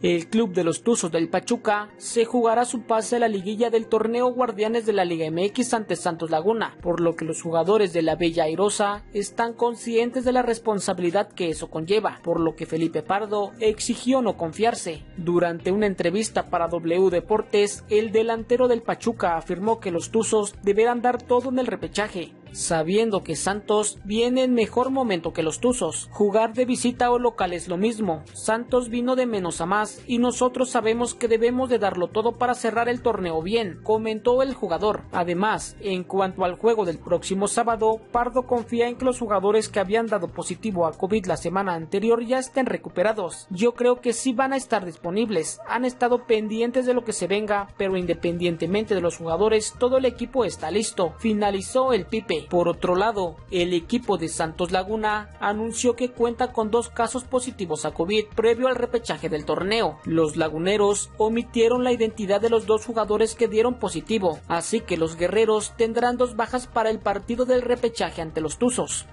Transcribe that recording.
El club de los Tuzos del Pachuca se jugará su pase a la liguilla del torneo Guardianes de la Liga MX ante Santos Laguna, por lo que los jugadores de la Bella Airosa están conscientes de la responsabilidad que eso conlleva, por lo que Felipe Pardo exigió no confiarse. Durante una entrevista para W Deportes, el delantero del Pachuca afirmó que los Tuzos deberán dar todo en el repechaje, sabiendo que Santos viene en mejor momento que los Tuzos. Jugar de visita o local es lo mismo. Santos vino de menos a más y nosotros sabemos que debemos de darlo todo para cerrar el torneo bien, comentó el jugador. Además, en cuanto al juego del próximo sábado, Pardo confía en que los jugadores que habían dado positivo a COVID la semana anterior ya estén recuperados. Yo creo que sí van a estar disponibles. Han estado pendientes de lo que se venga, pero independientemente de los jugadores, todo el equipo está listo. Finalizó el Pipe. Por otro lado, el equipo de Santos Laguna anunció que cuenta con dos casos positivos a COVID previo al repechaje del torneo. Los laguneros omitieron la identidad de los dos jugadores que dieron positivo, así que los guerreros tendrán dos bajas para el partido del repechaje ante los Tuzos.